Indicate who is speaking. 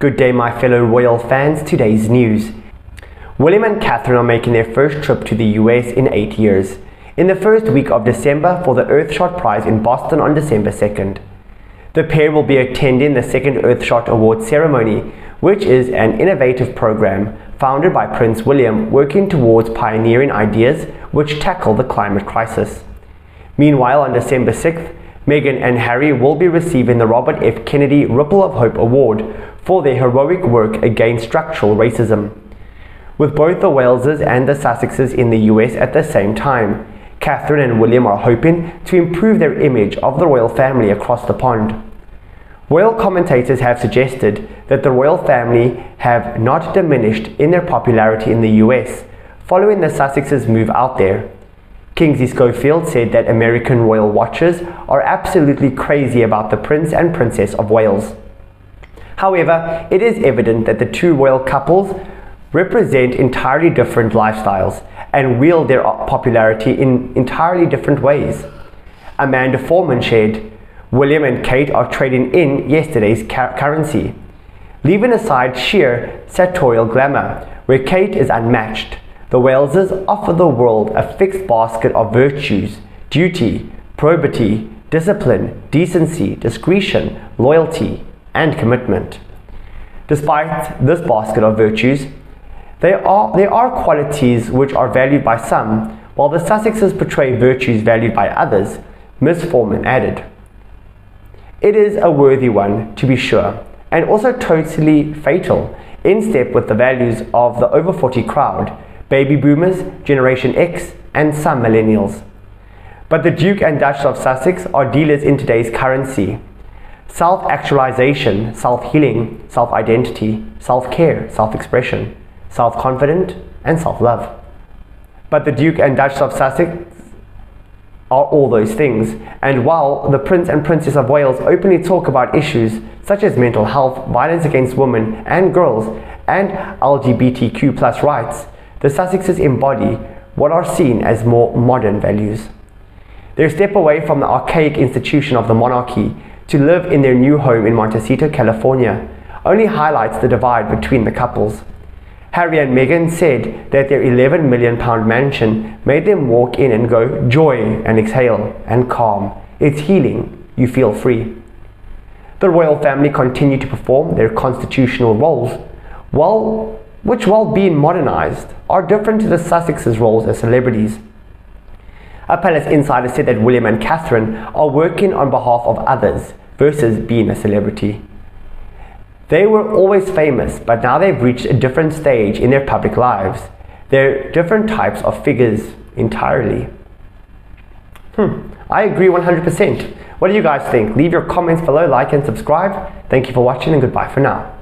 Speaker 1: Good day, my fellow royal fans. Today's news. William and Catherine are making their first trip to the US in eight years, in the first week of December for the Earthshot Prize in Boston on December 2nd. The pair will be attending the second Earthshot Award ceremony, which is an innovative program founded by Prince William working towards pioneering ideas which tackle the climate crisis. Meanwhile, on December 6th, Meghan and Harry will be receiving the Robert F. Kennedy Ripple of Hope Award for their heroic work against structural racism. With both the Waleses and the Sussexes in the US at the same time, Catherine and William are hoping to improve their image of the royal family across the pond. Royal commentators have suggested that the royal family have not diminished in their popularity in the US following the Sussexes' move out there. Kinsey Schofield said that American royal watchers are absolutely crazy about the Prince and Princess of Wales. However, it is evident that the two royal couples represent entirely different lifestyles and wield their popularity in entirely different ways. Amanda Foreman shared, William and Kate are trading in yesterday's currency, leaving aside sheer sartorial glamour, where Kate is unmatched. The Waleses offer the world a fixed basket of virtues, duty, probity, discipline, decency, discretion, loyalty, and commitment. Despite this basket of virtues, there are, there are qualities which are valued by some, while the Sussexes portray virtues valued by others, Miss Foreman added. It is a worthy one, to be sure, and also totally fatal, in step with the values of the over 40 crowd, baby boomers, Generation X, and some millennials. But the Duke and Duchess of Sussex are dealers in today's currency, self actualization, self healing, self identity, self care, self expression, self confident, and self love. But the Duke and Duchess of Sussex are all those things, and while the Prince and Princess of Wales openly talk about issues such as mental health, violence against women and girls, and LGBTQ rights, the Sussexes embody what are seen as more modern values. Their step away from the archaic institution of the monarchy to live in their new home in Montecito, California, only highlights the divide between the couples. Harry and Meghan said that their 11 million pound mansion made them walk in and go joy and exhale and calm. It's healing. You feel free. The royal family continue to perform their constitutional roles, while, which, while being modernized, are different to the Sussexes' roles as celebrities. A palace insider said that William and Catherine are working on behalf of others versus being a celebrity. They were always famous, but now they've reached a different stage in their public lives. They're different types of figures entirely. Hmm, I agree 100%. What do you guys think? Leave your comments below, like and subscribe. Thank you for watching and goodbye for now.